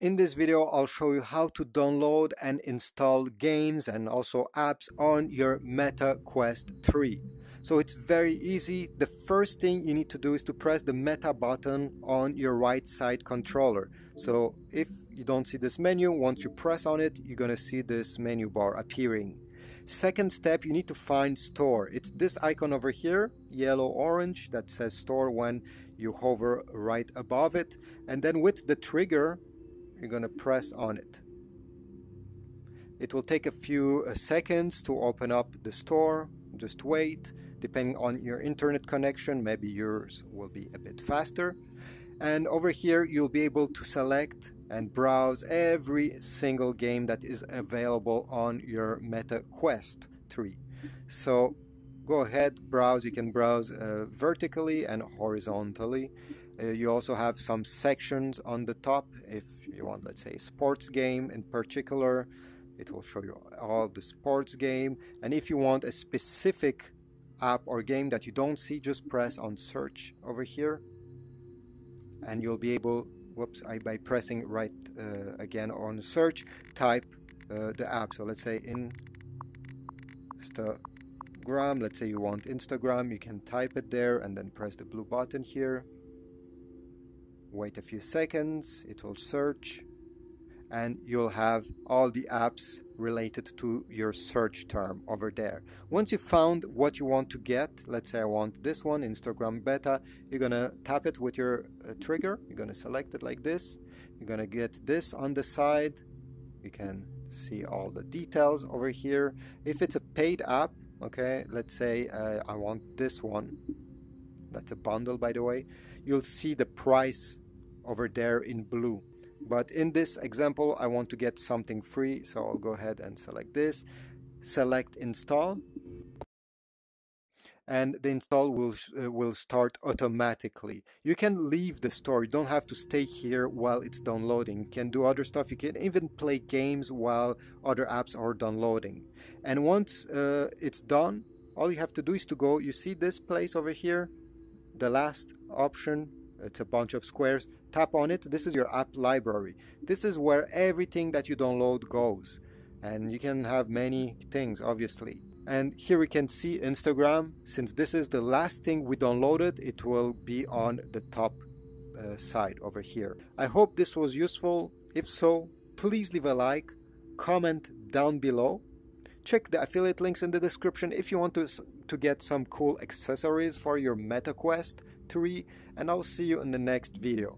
In this video, I'll show you how to download and install games and also apps on your Meta Quest 3. So it's very easy. The first thing you need to do is to press the Meta button on your right side controller. So if you don't see this menu, once you press on it, you're gonna see this menu bar appearing. Second step, you need to find store. It's this icon over here, yellow orange, that says store when you hover right above it. And then with the trigger, you're going to press on it. It will take a few uh, seconds to open up the store. Just wait. Depending on your internet connection, maybe yours will be a bit faster. And over here, you'll be able to select and browse every single game that is available on your Meta Quest 3. So go ahead, browse. You can browse uh, vertically and horizontally. Uh, you also have some sections on the top if you want, let's say, sports game in particular. It will show you all the sports game. And if you want a specific app or game that you don't see, just press on search over here. And you'll be able, whoops, I, by pressing right uh, again on search, type uh, the app. So let's say in Instagram. Let's say you want Instagram, you can type it there and then press the blue button here wait a few seconds it will search and you'll have all the apps related to your search term over there. Once you found what you want to get, let's say I want this one, Instagram beta, you're gonna tap it with your uh, trigger, you're gonna select it like this, you're gonna get this on the side, you can see all the details over here. If it's a paid app, okay, let's say uh, I want this one, that's a bundle by the way, you'll see the price over there in blue. But in this example, I want to get something free, so I'll go ahead and select this, select install, and the install will uh, will start automatically. You can leave the store. You don't have to stay here while it's downloading. You can do other stuff. You can even play games while other apps are downloading. And once uh, it's done, all you have to do is to go. You see this place over here, the last option it's a bunch of squares. Tap on it. This is your app library. This is where everything that you download goes. And you can have many things, obviously. And here we can see Instagram. Since this is the last thing we downloaded, it will be on the top uh, side over here. I hope this was useful. If so, please leave a like, comment down below. Check the affiliate links in the description if you want to, to get some cool accessories for your MetaQuest 3 and I'll see you in the next video.